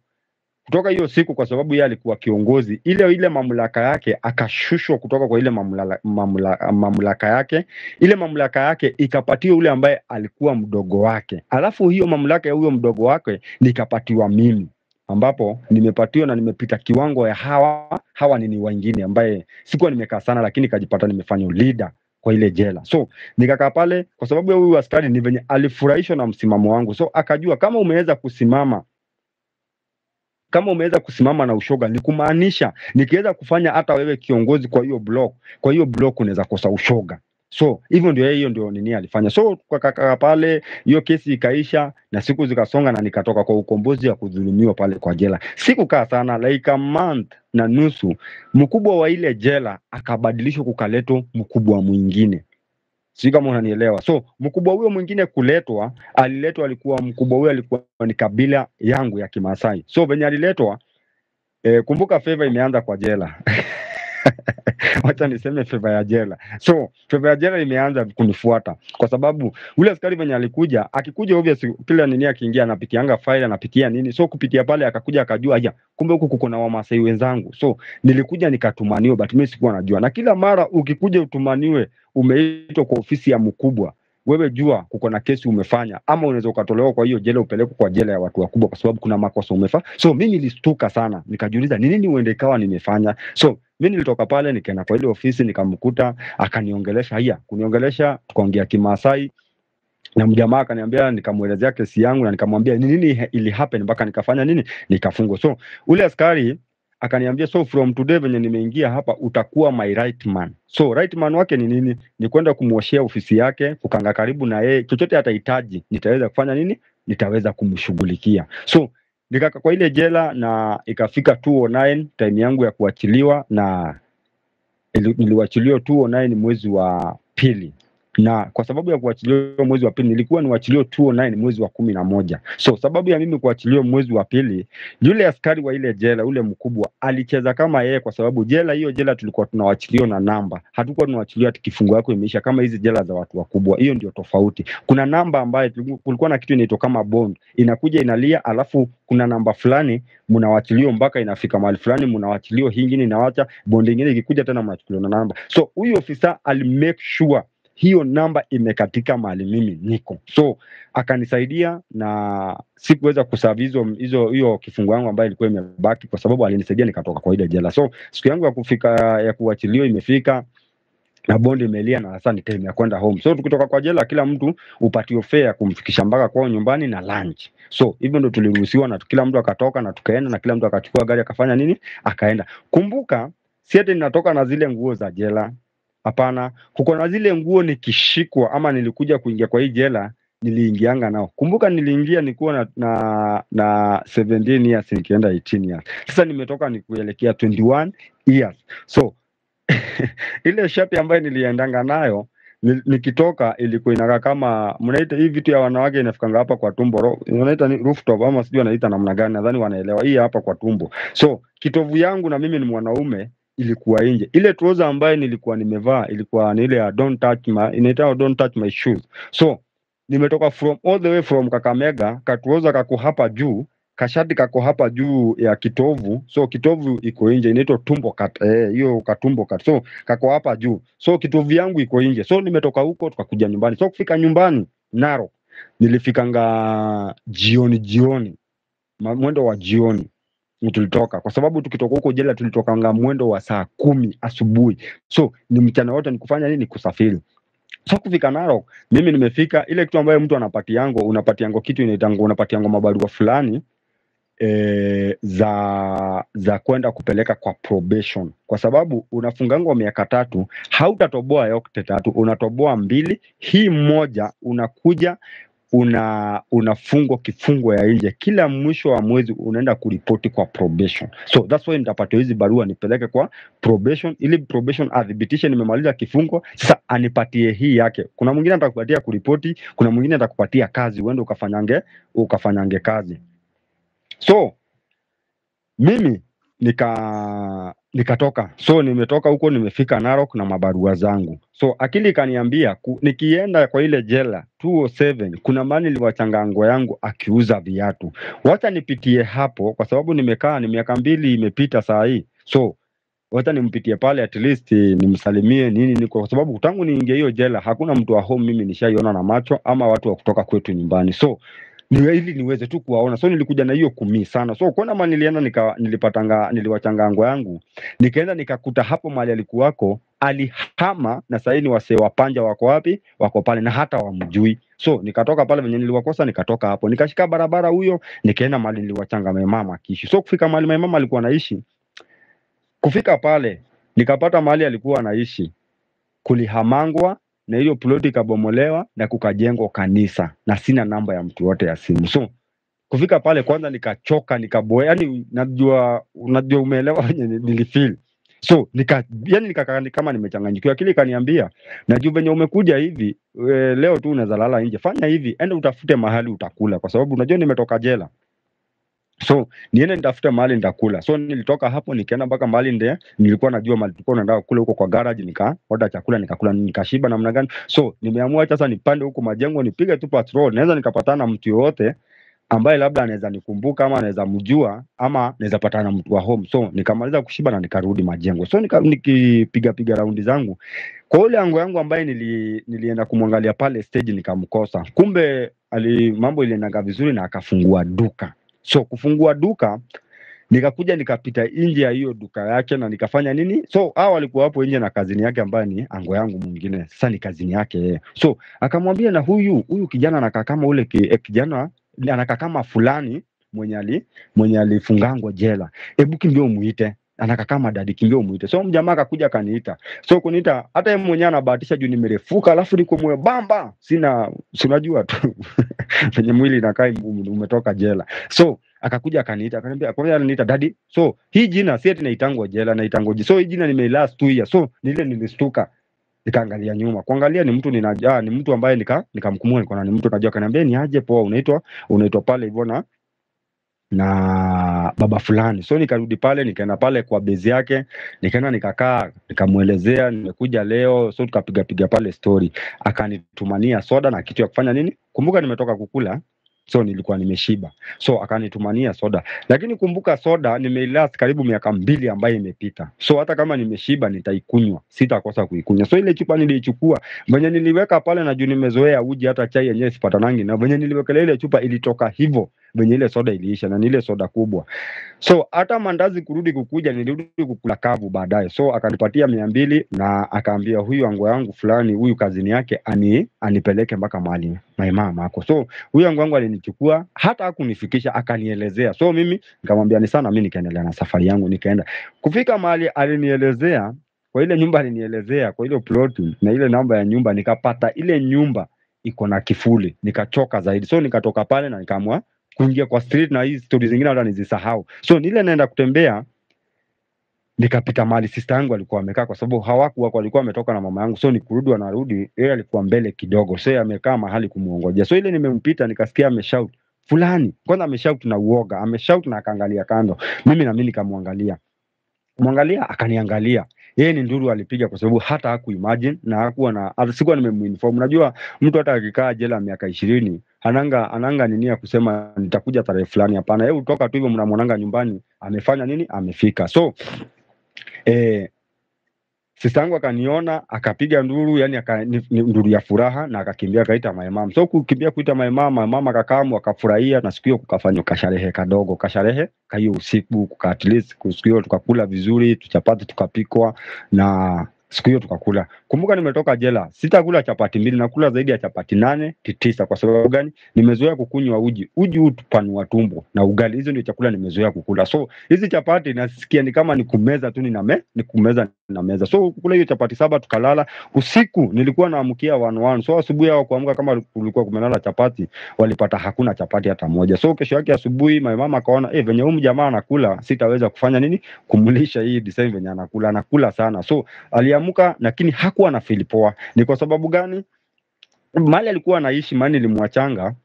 kutoka hiyo siku, kwa sababu yeye alikuwa kiongozi, ile ile mamlaka yake akashushwa kutoka kwa ile mamlaka, mamlaka, mamlaka yake, ile mamlaka yake ikapatiwa yule ambaye alikuwa mdogo wake, alafu hiyo mamlaka ya huyo mdogo wake nikapatiwa mimi ambapo nimepatiwa na nimepita kiwango ya hawa hawa nini wengine ambaye sikuwa nimekaa sana, lakini kajipata nimefanya leader kwa ile jela. So nikakaa pale kwa sababu ya huyu askari ni venye alifurahishwa na msimamo wangu, so akajua kama umeweza kusimama kama umeweza kusimama na ushoga, ni kumaanisha nikiweza kufanya hata wewe kiongozi kwa hiyo block, kwa hiyo block unaweza kosa ushoga. So hivyo ndio hiyo ndio nini alifanya. So kwa pale, hiyo kesi ikaisha na siku zikasonga, na nikatoka kwa ukombozi ya kudhulumiwa pale kwa jela. Sikukaa sana like a month na nusu, mkubwa wa ile jela akabadilishwa kukaletwa mkubwa mwingine sijui kama unanielewa. So mkubwa huyo mwingine kuletwa, aliletwa, alikuwa mkubwa huyo alikuwa ni kabila yangu ya Kimasai. So venye aliletwa eh, kumbuka feva imeanza kwa jela wacha niseme feva ya jela. So feva ya jela imeanza kunifuata kwa sababu ule askari venye alikuja, akikuja obvious, kila nini akiingia anapitianga file anapitia nini, so kupitia pale akakuja akajua, ya kumbe huku kuko na Wamasai wenzangu. So nilikuja nikatumaniwa, but mimi sikuwa najua, na kila mara ukikuja utumaniwe, umeitwa kwa ofisi ya mkubwa wewe jua kuko na kesi umefanya, ama unaweza ukatolewa kwa hiyo jela upelekwe kwa jela ya watu wakubwa, kwa sababu kuna makosa umefanya. So mimi nilistuka sana, nikajiuliza ni nini uende ikawa nimefanya. So mi nilitoka pale nikaenda kwa ile ofisi nikamkuta, akaniongelesha haya, kuniongelesha tukaongea Kimaasai na mjamaa akaniambia, nikamwelezea kesi yangu na nikamwambia ni nini ili happen mpaka nikafanya nini, nikafungwa. So ule askari akaniambia, so from today venye nimeingia hapa utakuwa my right man. So right man wake ni nini? Ni kwenda kumwoshea ofisi yake, kukanga karibu na yeye, chochote atahitaji nitaweza kufanya nini, nitaweza kumshughulikia. So nikaka kwa ile jela na ikafika 209 time yangu ya kuachiliwa, na iliwachiliwa niliwachiliwa 209 mwezi wa pili na kwa sababu ya kuachiliwa mwezi wa pili nilikuwa niwachiliwa 209 mwezi wa kumi na moja. So sababu ya mimi kuachiliwa mwezi wa pili, yule askari wa ile jela, ule mkubwa alicheza kama yeye, kwa sababu jela hiyo jela tulikuwa tunawachiliwa na namba, hatukuwa tunawachiliwa ati kifungo yako imeisha kama hizi jela za watu wakubwa. Hiyo ndio tofauti. Kuna namba ambayo kulikuwa na kitu inaitwa kama bond, inakuja inalia, alafu kuna namba fulani mnawachilio mpaka inafika mahali fulani mnawachiliwa, hii ingine inawacha bond ingine ikikuja tena mnachukuliwa na namba. So huyu ofisa alimake sure hiyo namba imekatika mahali mimi niko, so akanisaidia na sikuweza kusavizo hizo hiyo kifungo yangu ambayo ilikuwa imebaki, kwa sababu alinisaidia nikatoka kwa ile jela. So siku yangu ya kufika ya kuachiliwa imefika na bondi imelia na sasa ni time ya kwenda home. So tukitoka kwa jela, kila mtu upatio fare kumfikisha mpaka kwao nyumbani na lunch. So hivyo ndo tuliruhusiwa na kila mtu akatoka na tukaenda na kila mtu akachukua gari akafanya nini, akaenda. Kumbuka si ati ninatoka na zile nguo za jela, hapana. Kuko na zile nguo nikishikwa ama nilikuja kuingia kwa hii jela niliingianga nao. Kumbuka niliingia nikuwa na, na, na 17 years nikienda 18 years. Sasa nimetoka nikuelekea 21 years. So ile shati ambayo niliendanga nayo ni- nikitoka ilikuwa inakaa kama mnaita hii vitu ya wanawake inafikanga hapa kwa tumbo unaita ni rooftop ama sijui wanaita namna gani, nadhani wanaelewa hii hapa kwa tumbo. So kitovu yangu na mimi ni mwanaume ilikuwa nje. Ile trouser ambayo nilikuwa nimevaa ilikuwa ni ile ya don't touch my inaitwa don't touch my shoes. So nimetoka from all the way from Kakamega, katrouser kako hapa juu kashati kako hapa juu ya kitovu, so kitovu iko nje, inaitwa tumbo cut, eh, hiyo katumbo cut. So kako hapa juu, so kitovu yangu iko nje. So nimetoka huko tukakuja nyumbani. So kufika nyumbani Narok nilifikanga jioni jioni, mwendo wa jioni tulitoka, kwa sababu tukitoka huko jela tulitokanga mwendo wa saa kumi asubuhi. So ni mchana wote ni kufanya nini? Kusafiri. So kufika Narok, mimi nimefika, ile kitu ambayo mtu anapatiango, unapatiango kitu inaitango, unapatiango mabarua fulani e, za za kwenda kupeleka kwa probation, kwa sababu unafungangwa miaka tatu, hautatoboa yote tatu, unatoboa mbili. Hii moja unakuja una unafungwa kifungo ya nje, kila mwisho wa mwezi unaenda kuripoti kwa probation. So that's why nitapata hizi barua nipeleke kwa probation, ili probation athibitishe nimemaliza kifungo, sasa anipatie hii yake. Kuna mwingine atakupatia kuripoti, kuna mwingine atakupatia kazi, uende ukafanyange ukafanyange kazi. So mimi nika nikatoka. So nimetoka huko nimefika Narok na mabarua zangu. So akili ikaniambia nikienda kwa ile jela 207 kuna mali liwachangango yangu akiuza viatu. Wacha nipitie hapo kwa sababu nimekaa ni miaka mbili imepita saa hii. So wacha nimpitie pale at least nimsalimie nini ni kwa sababu tangu niingie hiyo jela hakuna mtu wa home mimi nishaiona na macho ama watu wa kutoka kwetu nyumbani. So niwe ili niweze tu kuwaona. So nilikuja na hiyo kumi sana. So kuona mali nilienda nika, nilipatanga niliwachanga ngo yangu. Nikaenda nikakuta hapo mali alikuwako alihama na sahii ni wasee wa panja wako wapi? Wako pale na hata wamjui. So nikatoka pale venye niliwakosa nikatoka hapo. Nikashika barabara huyo nikaenda mali niliwachanga mama akiishi. So kufika mali mama alikuwa anaishi kufika pale nikapata mali alikuwa anaishi kulihamangwa na hiyo ploti ikabomolewa na kukajengwa kanisa na sina namba ya mtu yote ya simu. So kufika pale kwanza nikachoka nikaboe, yani najua unajua umeelewa venye nilifili so nika yani nikakaani kama nimechanganyikiwa. Akili ikaniambia najua venye umekuja hivi e, leo tu unaweza lala nje. Fanya hivi enda utafute mahali utakula kwa sababu unajua nimetoka jela so niende nitafute mahali nitakula. So nilitoka hapo nikaenda mpaka mahali nde nilikuwa najua mahali tulikuwa naenda kula huko kwa garage nika order chakula nikakula nikashiba namna gani. So nimeamua sasa nipande huko majengo nipige tu patrol. Naweza nikapatana na mtu yoyote ambaye labda anaweza nikumbuka ama anaweza mjua ama naweza patana na mtu wa home. So nikamaliza kushiba na nikarudi majengo. So nika, nikipiga piga raundi zangu. Kwa ule yangu yangu ambaye nili, nilienda kumwangalia pale stage nikamkosa. Kumbe ali, mambo iliendaga vizuri na akafungua duka so kufungua duka nikakuja nikapita nje ya hiyo duka yake na nikafanya nini? So hao walikuwa hapo nje na kazini yake ambaye ni ango yangu mwingine. Sasa ni kazini yake yeye. So akamwambia na huyu huyu kijana anakaa kama ule ki, eh, kijana anakaa kama fulani mwenye ali mwenye alifungangwa jela. Hebu kimbia umuite anakaa kama dadi kimbia umuite so mjamaa akakuja akaniita. So kuniita hata yeye mwenyewe anabahatisha juu nimerefuka alafu niko bamba sina si unajua tu venye mwili inakaa ume- umetoka jela. So akakuja akaniita akaniambia kwanza ananiita dadi so hii jina si eti naitangwa jela naitangwa ji- so hii jina nimeilast two years. So nile nilistuka nikaangalia nyuma. Kuangalia ni mtu ninajua ni mtu ambaye nika nikamkumua nikaona ni mtu najua. Akaniambia ni aje poa? Unaitwa unaitwa pale hivyo na na baba fulani. So nikarudi pale nikaenda pale kwa bezi yake nikaenda nikakaa nikamwelezea nimekuja leo so tukapiga piga pale story. Akanitumania soda na kitu ya kufanya nini? Kumbuka nimetoka kukula so nilikuwa nimeshiba. So akanitumania soda. Lakini kumbuka soda nimeilast karibu miaka mbili ambayo imepita. So hata kama nimeshiba nitaikunywa. Sitakosa kuikunywa. So ile chupa niliichukua venye niliweka pale na juu nimezoea uji hata chai yenyewe sipatanangi na venye niliwekelea ile chupa ilitoka hivyo venye ile soda iliisha na ni ile soda kubwa. So hata mandazi kurudi kukuja nilirudi kukula kavu baadaye. So akanipatia mia mbili na akaambia huyu ango yangu fulani huyu kazini yake ani anipeleke mpaka mali maimama ako. So huyu ango yangu alinichukua hata hakunifikisha akanielezea. So mimi nikamwambia ni sana mi nikaendelea na safari yangu nikaenda. Kufika mahali alinielezea kwa ile nyumba alinielezea kwa ile ploti na ile namba ya nyumba nikapata ile nyumba iko na kifuli nikachoka zaidi. So nikatoka pale na nikaamua kuingia kwa street na hizi stori zingine hata nizisahau. So nile naenda kutembea nikapita mahali sister yangu alikuwa amekaa kwa sababu hawakuwa walikuwa wametoka na mama yangu. So nikurudi wanarudi yeye alikuwa mbele kidogo. So amekaa mahali kumuongojea so ile nimempita nikasikia ameshout. Fulani kwanza ameshout na uoga ameshout na akaangalia kando. Mimi na mimi nikamwangalia. Mwangalia akaniangalia yeye ni nduru alipiga kwa sababu hata haku imagine na hakuwa na sikuwa nimemuinform unajua mtu hata akikaa jela miaka ishirini ananga ananga nini ya kusema nitakuja tarehe fulani? Hapana yeye utoka tu hivyo mnamwonanga nyumbani amefanya nini? Amefika. So eh, sista yangu akaniona akapiga nduru yani aka, ni, ni nduru ya furaha na akakimbia akaita maimam so kukimbia kuita maimam maimam akakamu akafurahia na siku hiyo kukafanywa kasharehe kadogo. Kasharehe kahiyo usiku kuka at least siku hiyo tukakula vizuri tuchapati tukapikwa na siku hiyo tukakula. Kumbuka nimetoka jela sitakula chapati mbili nakula zaidi ya chapati nane tisa. Kwa sababu gani? Nimezoea kukunywa uji. Uji hutupanua tumbo na ugali hizo ndio chakula nimezoea kukula. So hizi chapati nasikia ni kama ni kumeza tu niname ni kumeza na meza. So kula hiyo chapati saba tukalala. Usiku nilikuwa naamkia one one. So asubuhi hao kuamka kama kulikuwa kumelala chapati walipata hakuna chapati hata moja. So kesho yake asubuhi my mama akaona eh venye huyu jamaa anakula sitaweza kufanya nini? Kumlisha hii design venye anakula anakula sana. So aliamka lakini hakuwa na feel poa. Ni kwa sababu gani? Mali alikuwa anaishi mali nilimwachanga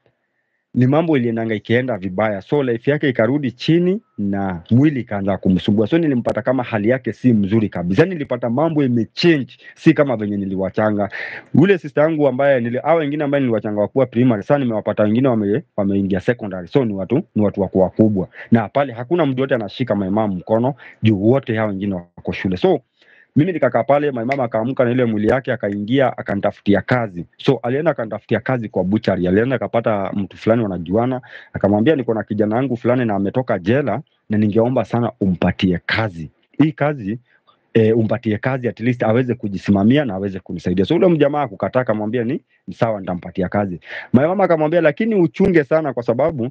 ni mambo iliendanga ikienda vibaya, so life yake ikarudi chini na mwili ikaanza kumsumbua. So nilimpata kama hali yake si mzuri kabisa, nilipata mambo imechange, si kama venye niliwachanga. Ule sister yangu ambaye nili, wengine ambaye niliwachanga wakuwa primary, sasa nimewapata wengine wame, wameingia secondary, so ni watu ni watu wako wakubwa, na pale hakuna mtu yote anashika my mkono juu wote hao wengine wako shule. So mimi nikakaa pale, my mama akaamka na ile mwili yake, akaingia akanitafutia kazi. So alienda akanitafutia kazi kwa buchari, alienda akapata mtu fulani wanajuana, akamwambia niko na kijana wangu fulani na ametoka jela na ningeomba sana umpatie kazi hii kazi e, umpatie kazi at least aweze kujisimamia na aweze kunisaidia. So ule mjamaa akukataa, akamwambia ni sawa, nitampatia kazi. My mama akamwambia lakini uchunge sana, kwa sababu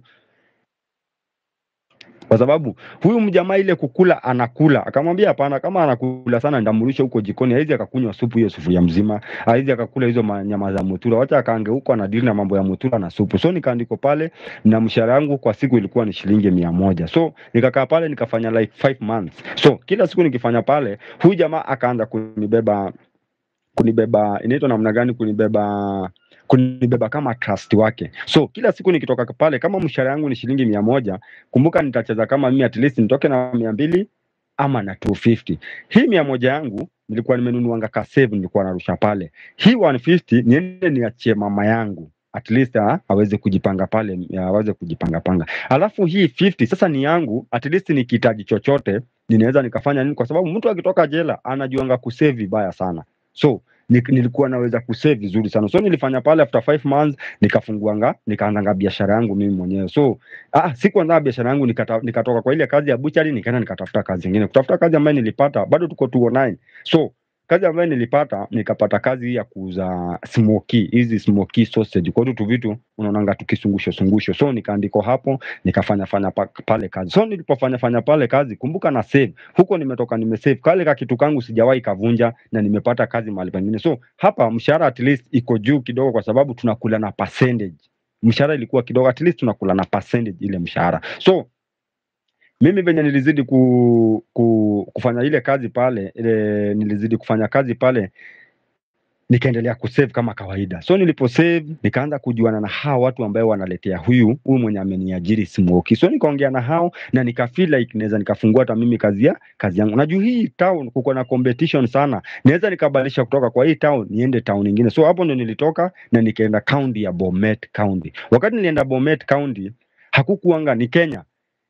kwa sababu huyu mjamaa ile kukula anakula. Akamwambia hapana, kama anakula sana ndamrushe huko jikoni, haizi akakunywa supu hiyo sufuria mzima, haizi akakula hizo nyama za mutura, wacha akaange huko anadili na mambo ya mutura na supu. So nikaandiko pale na mshahara yangu kwa siku ilikuwa ni shilingi mia moja. So nikakaa pale nikafanya like five months. So kila siku nikifanya pale, huyu jamaa akaanza kunibeba kunibeba, inaitwa namna gani? Kunibeba kunibeba kama trust wake. So kila siku nikitoka pale, kama mshahara yangu ni shilingi mia moja, kumbuka nitacheza kama mimi at least nitoke na mia mbili ama na 250. Hii mia moja yangu nilikuwa nimenunuanga ka save, nilikuwa narusha pale. Hii 150 niende niachie mama yangu at least ha, aweze kujipanga pale, aweze kujipanga panga. Alafu hii 50 sasa ni yangu, at least nikihitaji chochote ninaweza nikafanya nini, kwa sababu mtu akitoka jela anajuanga kusave vibaya sana. So nilikuwa naweza kusave vizuri sana, so nilifanya pale after five months nikafunguanga nikaanzanga biashara yangu mimi mwenyewe. So ah, sikuanzaa biashara yangu nikata, nikatoka kwa ile kazi ya buchari nikaenda nikatafuta kazi ingine Kutafuta kazi ambayo nilipata bado tuko 209. So kazi ambayo nilipata nikapata kazi ya kuuza smoky, hizi smoky sausage. Kwa tu vitu unaonanga tukisungusho sungusho. So nikaandiko hapo nikafanya fanya pa, pale kazi. So nilipofanya fanya pale kazi, kumbuka na save. Huko nimetoka nimesave. Kale ka kitu kangu sijawahi kavunja na nimepata kazi mahali pengine. So hapa mshahara at least iko juu kidogo kwa sababu tunakula na percentage mshahara ilikuwa kidogo, at least tunakula na percentage ile mshahara. So mimi venye nilizidi ku, ku, kufanya ile kazi pale ile, nilizidi kufanya kazi pale nikaendelea kusave kama kawaida. So nilipo save nikaanza kujuana na hao watu ambao wanaletea huyu huyu mwenye ameniajiri Smoki. So nikaongea na hao na nika feel like naweza nikafungua hata mimi kazi ya kazi yangu. Najua hii town kuko na competition sana, naweza nikabadilisha kutoka kwa hii town niende town nyingine. So hapo ndo nilitoka na nikaenda county ya Bomet County. Wakati nilienda Bomet County hakukuanga ni Kenya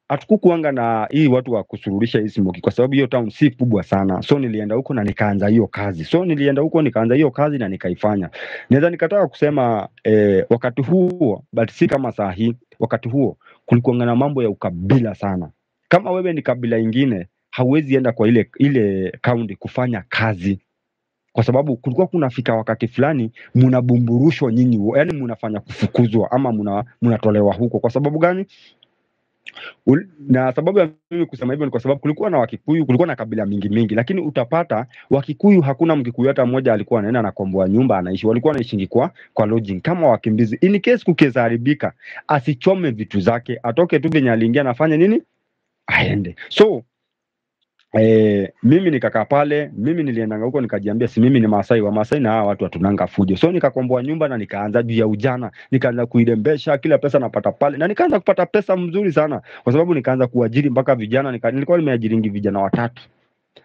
hatukukuanga na hii watu wa kusururisha hii smoki kwa sababu hiyo town si kubwa sana, so nilienda huko na nikaanza hiyo kazi. So nilienda huko nikaanza hiyo kazi na nikaifanya. Naweza nikataka kusema eh, wakati huo but si kama saa hii. Wakati huo kulikuwa na mambo ya ukabila sana. Kama wewe ni kabila ingine, hauwezi enda kwa ile ile kaunti kufanya kazi kwa sababu kulikuwa kunafika wakati fulani mnabumburushwa nyinyi, yani mnafanya kufukuzwa ama mnatolewa huko. Kwa sababu gani? Na sababu ya mimi kusema hivyo ni kwa sababu kulikuwa na Wakikuyu, kulikuwa na kabila mingi mingi, lakini utapata Wakikuyu hakuna Mkikuyu hata mmoja alikuwa anaenda anakomboa nyumba anaishi, walikuwa wanaishingi kwa kwa lodging kama wakimbizi. In case kukiweza haribika, asichome vitu zake, atoke tu venye aliingia, nafanya nini, aende. So Eh, mimi nikakaa pale, mimi niliendanga huko nikajiambia, si mimi ni Masai wa Masai na hawa watu watunanga fujo. So nikakomboa nyumba na nikaanza juu ya ujana, nikaanza kuidembesha kila pesa napata pale, na nikaanza kupata pesa mzuri sana, kwa sababu nikaanza kuajiri mpaka vijana nika, nilikuwa nimeajiringi vijana watatu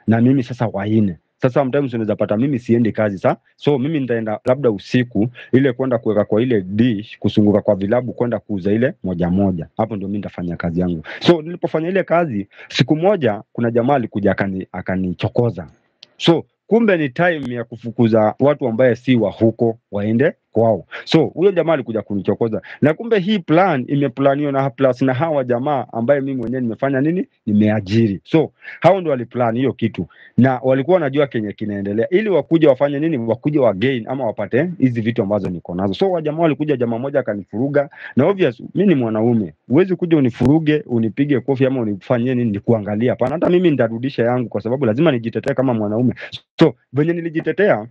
na mimi sasa wanne. Sasa sometimes unaweza pata mimi siendi kazi sa, so mimi nitaenda labda usiku ile kwenda kuweka kwa ile dish, kusunguka kwa vilabu kwenda kuuza ile moja moja, hapo ndio mimi nitafanya kazi yangu. So nilipofanya ile kazi, siku moja kuna jamaa alikuja akani akanichokoza, so kumbe ni time ya kufukuza watu ambaye si wa huko waende kwao. So huyo jamaa alikuja kunichokoza, na kumbe hii plan imeplaniwa na plus na hawa jamaa ambaye mimi mwenyewe nimefanya nini, nimeajiri. So hao ndio waliplan hiyo kitu na walikuwa wanajua kenye kinaendelea, ili wakuja wafanye nini, wakuja wa gain ama wapate hizi vitu ambazo niko nazo. So wajamaa walikuja, jamaa moja akanifuruga, na obvious mimi ni mwanaume, huwezi kuja unifuruge unipige kofi ama unifanyie nini nikuangalia. Hapana, hata mimi nitarudisha yangu, kwa sababu lazima nijitetee kama mwanaume. So venye nilijitetea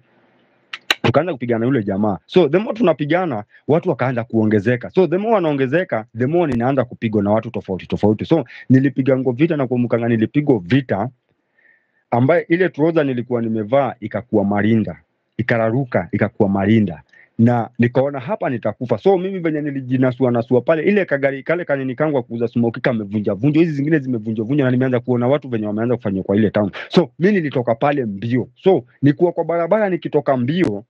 tukaanza kupigana na yule jamaa. So the more tunapigana, watu wakaanza kuongezeka. So the more wanaongezeka, the more ninaanza kupigwa na watu tofauti tofauti. So nilipiga ngo vita na kumkanga, nilipigwa vita ambaye ile trouser nilikuwa nimevaa ikakuwa marinda, ikararuka ikakuwa marinda na nikaona hapa nitakufa. So mimi venye nilijinasua nasua pale, ile kagari kale kanini kangu wa kuuza smoki kamevunja vunja, hizi zingine zimevunja vunja, na nimeanza kuona watu venye wameanza kufanywa kwa ile town. So mi nilitoka pale mbio, so nikuwa kwa barabara nikitoka mbio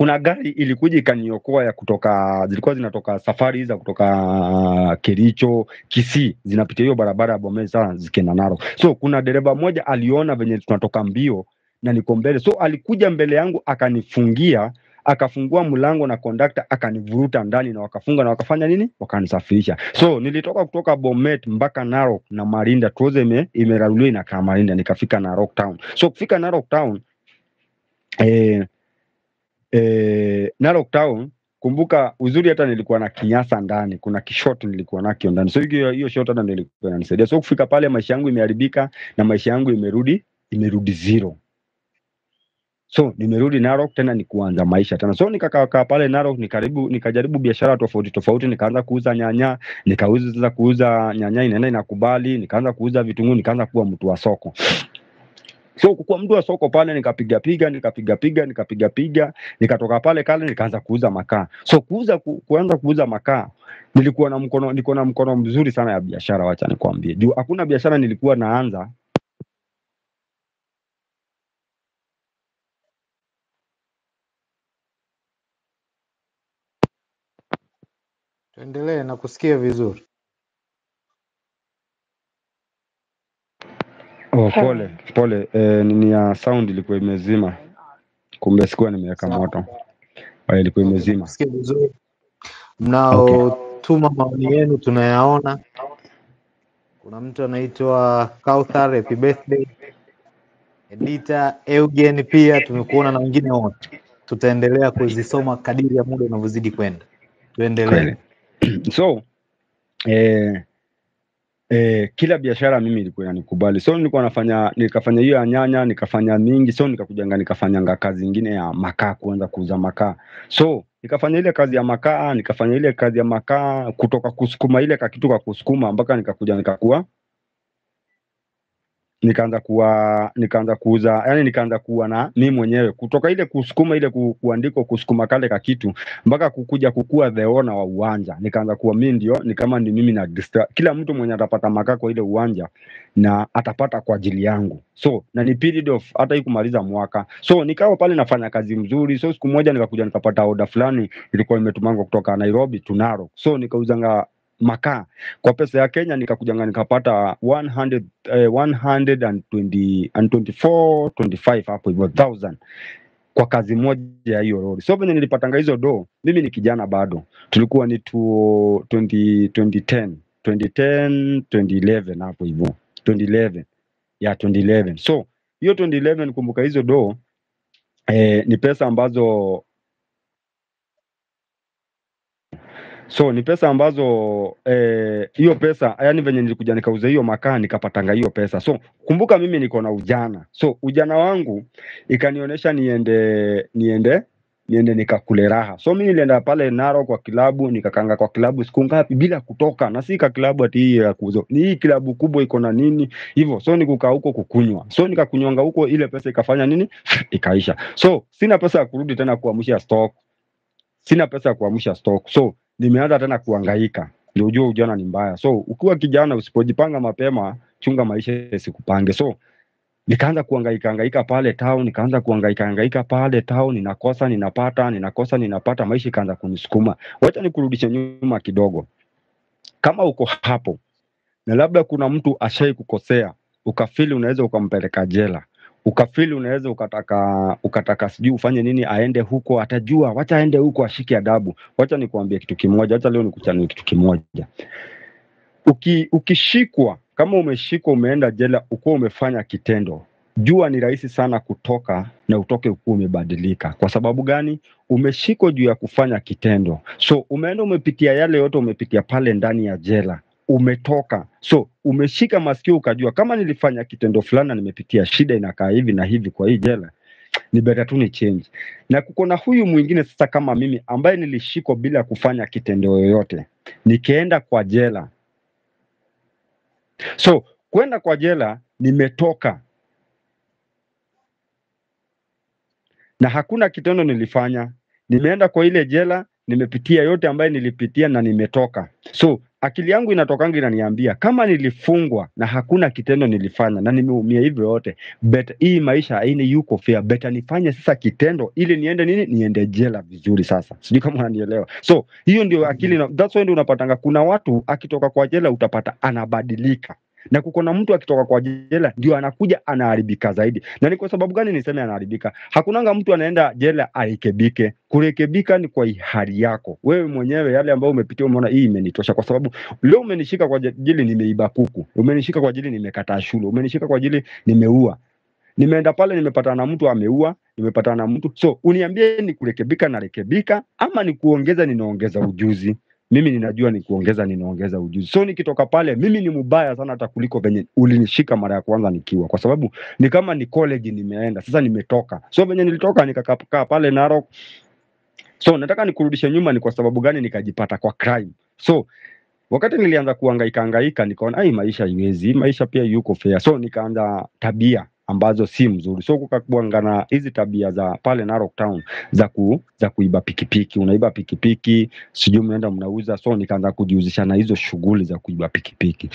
kuna gari ilikuja ikaniokoa ya kutoka, zilikuwa zinatoka safari za kutoka Kericho, Kisii, zinapitia hiyo barabara ya Bomet sana zikienda Narok. So kuna dereva mmoja aliona venye tunatoka mbio na niko mbele, so alikuja mbele yangu akanifungia, akafungua mlango na kondakta akanivuruta ndani na wakafunga na wakafanya nini, wakanisafirisha. So nilitoka kutoka Bomet mpaka Narok na Marinda, tuoze ime, imeraruliwa inakaa Marinda, nikafika Narok town. So kufika Narok town eh, eh, Narok Town, kumbuka uzuri, hata nilikuwa na kinyasa ndani, kuna kishot nilikuwa nakio ndani, so hiyo hiyo shot hata nilikuwa ilikuwa inanisaidia. So kufika pale, maisha yangu imeharibika na maisha yangu imerudi imerudi zero. So nimerudi Narok tena ni kuanza maisha tena. So nikakaa pale Narok, nikaribu nikajaribu biashara tofauti tofauti, nikaanza kuuza nyanya, nikauza kuuza nyanya inaenda inakubali, nikaanza kuuza vitunguu, nikaanza kuwa mtu wa soko. So kukua mtu wa soko pale nikapiga piga nikapiga piga nikapiga piga nikatoka pale kale nikaanza kuuza makaa. So kuuza ku, kuanza kuuza makaa nilikuwa na mkono nilikuwa na mkono mzuri sana ya biashara, wacha nikwambie. Juu hakuna biashara nilikuwa naanza Tuendelee na kusikia vizuri. Oh, pole pole, eh, nini ya sound ilikuwa imezima, kumbe sikuwa nimeweka moto, Eh, ilikuwa imezima. Mnaotuma vizuri. Okay. Mnaotuma maoni yenu tunayaona. Kuna mtu anaitwa Kauthar, happy birthday. Edita Eugen pia tumekuona na wengine wote. Tutaendelea kuzisoma kadiri ya muda unavyozidi kwenda. Tuendelee. So eh, eh, kila biashara mimi ilikuwa inanikubali, so nilikuwa nafanya nikafanya hiyo ya nyanya nikafanya mingi, so nikakujanga nikafanyanga kazi ingine ya makaa, kuanza kuuza makaa. So nikafanya ile kazi ya makaa, nikafanya ile kazi ya makaa kutoka kusukuma ile kakitu ka kusukuma mpaka nikakuja nikakuwa nikaanza kuwa nikaanza kuuza yani nikaanza kuwa na mi mwenyewe. Kutoka ile kusukuma ile ku, kuandikwa kusukuma kale ka kitu mpaka kukuja kukua the owner wa uwanja. Nikaanza kuwa mi ndio ni kama ni mimi na distra- kila mtu mwenye atapata makaa kwa ile uwanja na atapata kwa ajili yangu. So na ni period of hata hii kumaliza mwaka. So nikawa pale nafanya kazi mzuri. So siku moja nikakuja nikapata oda fulani ilikuwa imetumangwa kutoka Nairobi to Narok. So nikauzanga makaa. Kwa pesa ya Kenya nikakujanga nikapata 100 eh, 124 25 hapo hivyo thousand kwa kazi moja ya hiyo lori. So venye nilipatanga hizo do, mimi ni kijana bado, tulikuwa ni tu 20, 2010 2010 2011 hapo hivyo 2011 ya 2011 so hiyo 2011 kumbuka hizo do eh, ni pesa ambazo so ni pesa ambazo eh, hiyo pesa yani venye nilikuja nikauza hiyo makaa nikapatanga hiyo pesa. So kumbuka mimi niko na ujana. So ujana wangu ikanionyesha niende niende niende nikakule raha. So mi nilienda pale naro kwa kilabu nikakanga kwa kilabu siku ngapi? Bila kutoka. Na si ka kilabu ati hii ya kuzo, ni hii kilabu kubwa iko na nini? Hivyo so nikukaa huko kukunywa. So nikakunywanga huko ile pesa ikafanya nini? Ikaisha. So sina pesa ya kurudi tena kuamsha stock. Sina pesa ya kuamsha stock. So nimeanza tena kuangaika ndio ujue ujana ni mbaya. So ukiwa kijana usipojipanga mapema chunga maisha sikupange so nikaanza kuangaika angaika pale town nikaanza kuangaika angaika pale town ninakosa ninapata ninakosa ninapata maisha ikaanza kunisukuma. Wacha nikurudishe nyuma kidogo. Kama uko hapo na labda kuna mtu ashai kukosea ukafili unaweza ukampeleka jela ukafili unaweza ukataka ukataka sijui ufanye nini aende huko atajua wacha aende huko ashike adabu. Wacha nikuambie kitu kimoja wacha leo nikuchanue kitu kimoja. Uki, ukishikwa kama umeshikwa umeenda jela ukuwa umefanya kitendo jua ni rahisi sana kutoka na utoke ukuwa umebadilika. Kwa sababu gani? Umeshikwa juu ya kufanya kitendo. So umeenda umepitia yale yote umepitia pale ndani ya jela umetoka. So umeshika masikio ukajua kama nilifanya kitendo fulani na nimepitia shida inakaa hivi na hivi kwa hii jela ni beta tu ni change. Na kuko na huyu mwingine sasa kama mimi ambaye nilishikwa bila kufanya kitendo yoyote nikienda kwa jela. So kwenda kwa jela nimetoka. Na hakuna kitendo nilifanya. Nimeenda kwa ile jela nimepitia yote ambaye nilipitia na nimetoka. So akili yangu inatokanga inaniambia kama nilifungwa na hakuna kitendo nilifanya na nimeumia hivyo yote bet hii maisha haini yuko fair beta nifanye sasa kitendo ili niende nini? Niende jela vizuri sasa. Sijui kama unanielewa. So hiyo ndio akili na, that's why ndio unapatanga. Kuna watu akitoka kwa jela utapata anabadilika na kuko na mtu akitoka kwa jela ndio anakuja anaharibika zaidi. Na ni kwa sababu gani niseme anaharibika? Hakunanga mtu anaenda jela arekebike. Kurekebika ni kwa hali yako. Wewe mwenyewe yale ambayo umepitia umeona hii imenitosha kwa sababu leo umenishika kwa ajili nimeiba kuku. Umenishika kwa ajili nimekataa shule. Umenishika kwa ajili nimeua. Nimeenda pale nimepatana na mtu ameua nimepatana na mtu. So uniambie ni kurekebika narekebika ama ni kuongeza ninaongeza ujuzi mimi ninajua ni kuongeza ninaongeza ujuzi. So nikitoka pale mimi ni mubaya sana hata kuliko venye ulinishika mara ya kwanza nikiwa. Kwa sababu ni kama ni college nimeenda sasa nimetoka. So venye nilitoka nikakaa pale Narok. So nataka nikurudishe nyuma ni kwa sababu gani nikajipata kwa crime. So wakati nilianza kuhangaika hangaika nikaona ai maisha iwezi maisha pia yuko fea so nikaanza tabia ambazo si mzuri. So kukakuangana hizi tabia za pale Narok Town za ku, za kuiba pikipiki. Unaiba pikipiki sijui mnaenda mnauza so nikaanza kujihusisha na hizo shughuli za kuiba pikipiki